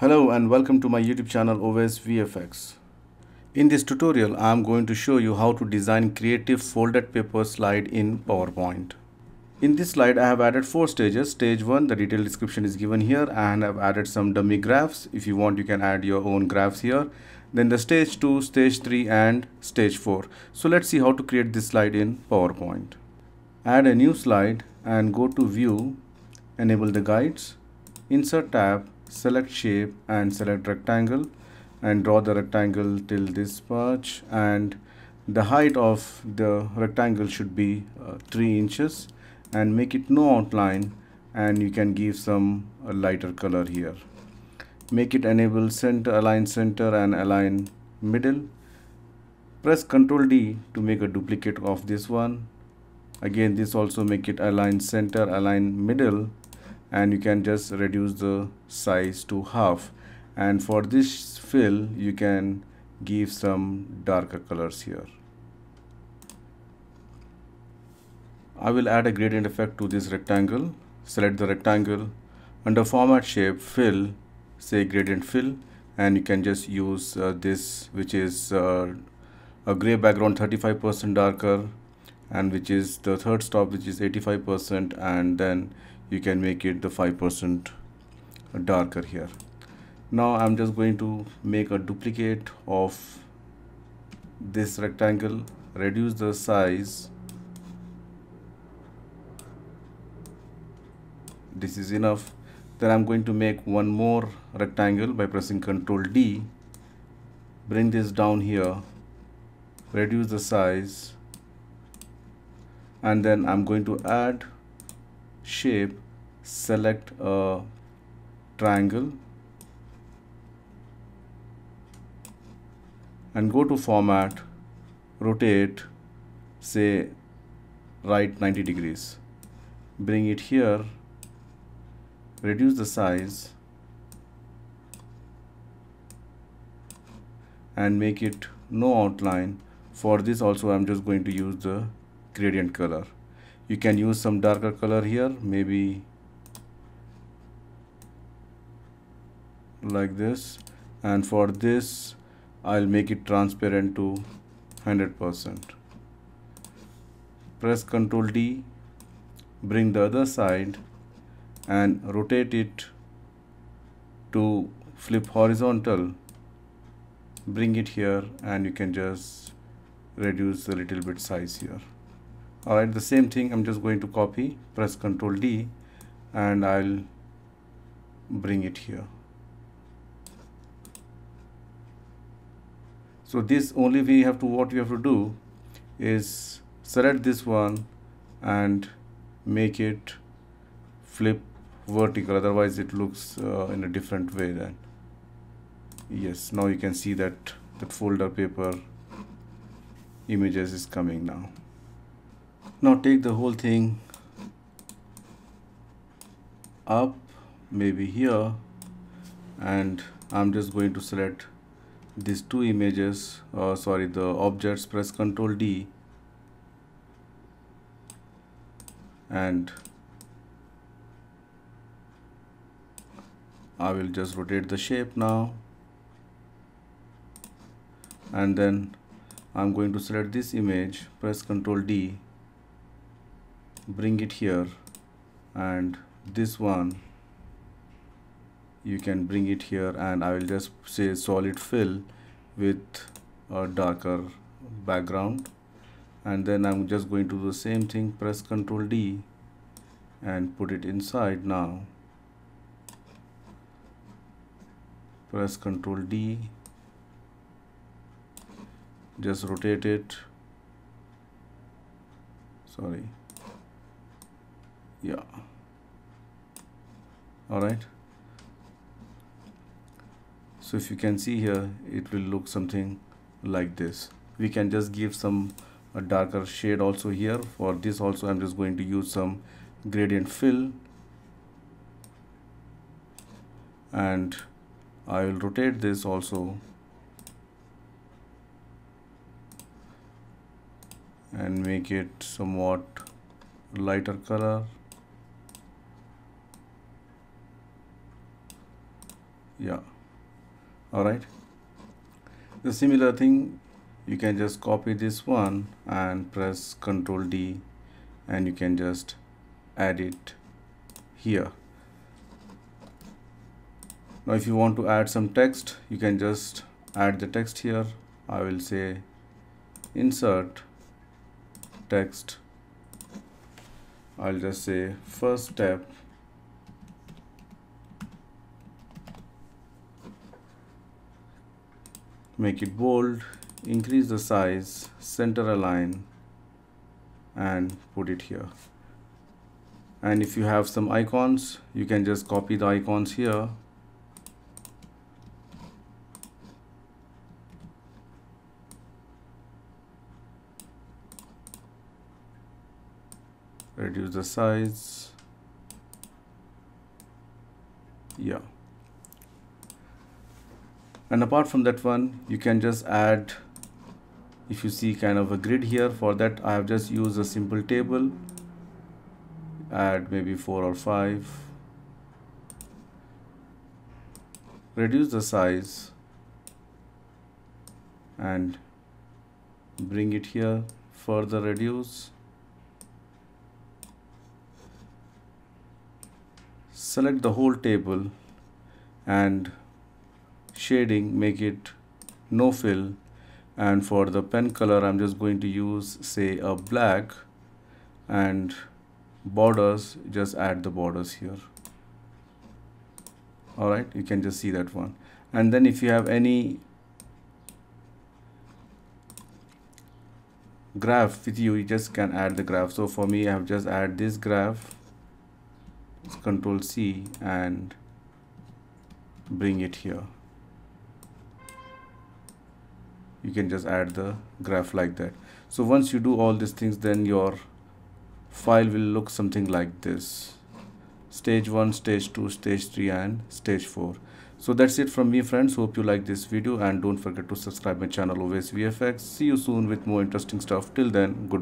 Hello and welcome to my YouTube channel OS VFX. In this tutorial I am going to show you how to design creative folded paper slide in PowerPoint. In this slide I have added four stages. Stage 1 the detailed description is given here and I've added some dummy graphs. If you want you can add your own graphs here. Then the stage 2, stage 3 and stage 4. So let's see how to create this slide in PowerPoint. Add a new slide and go to view, enable the guides, insert tab, select shape and select rectangle and draw the rectangle till this much and the height of the rectangle should be uh, 3 inches and make it no outline and you can give some uh, lighter color here. Make it enable center align center and align middle. Press ctrl d to make a duplicate of this one. Again this also make it align center align middle and you can just reduce the size to half. And for this fill you can give some darker colors here. I will add a gradient effect to this rectangle. Select the rectangle. Under format shape fill say gradient fill and you can just use uh, this which is uh, a gray background 35% darker and which is the third stop which is 85% and then you can make it the 5% darker here. Now I'm just going to make a duplicate of this rectangle reduce the size. This is enough. Then I'm going to make one more rectangle by pressing ctrl D. Bring this down here reduce the size. And then I'm going to add shape select a triangle and go to format rotate say right 90 degrees. Bring it here reduce the size and make it no outline. For this also I'm just going to use the gradient color you can use some darker color here maybe like this. And for this I'll make it transparent to 100% press ctrl D bring the other side and rotate it to flip horizontal. Bring it here and you can just reduce a little bit size here alright the same thing I'm just going to copy press ctrl D and I'll bring it here. So this only we have to what we have to do is select this one and make it flip vertical otherwise it looks uh, in a different way then. Yes now you can see that that folder paper images is coming now now take the whole thing up maybe here and I'm just going to select these two images uh, sorry the objects press ctrl D and I will just rotate the shape now. And then I'm going to select this image press ctrl D bring it here and this one you can bring it here and I will just say solid fill with a darker background. And then I'm just going to do the same thing press ctrl D and put it inside now. Press ctrl D just rotate it. Sorry yeah. All right. So if you can see here it will look something like this. We can just give some a darker shade also here. For this also I'm just going to use some gradient fill. And I will rotate this also. And make it somewhat lighter color yeah. All right. The similar thing you can just copy this one and press ctrl D and you can just add it here. Now if you want to add some text you can just add the text here. I will say insert text. I'll just say first step make it bold increase the size center align and put it here. And if you have some icons you can just copy the icons here. Reduce the size. Yeah and apart from that one you can just add if you see kind of a grid here for that I have just used a simple table. Add maybe four or five. Reduce the size and bring it here. Further reduce. Select the whole table and shading make it no fill. And for the pen color I'm just going to use say a black. And borders just add the borders here. Alright you can just see that one. And then if you have any graph with you you just can add the graph. So for me I have just add this graph control C and bring it here you can just add the graph like that. So once you do all these things then your file will look something like this. Stage 1 stage 2 stage 3 and stage 4 so that's it from me friends. Hope you like this video and don't forget to subscribe my channel always VFX see you soon with more interesting stuff. Till then good